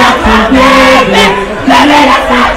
la salveme, Let la salveme.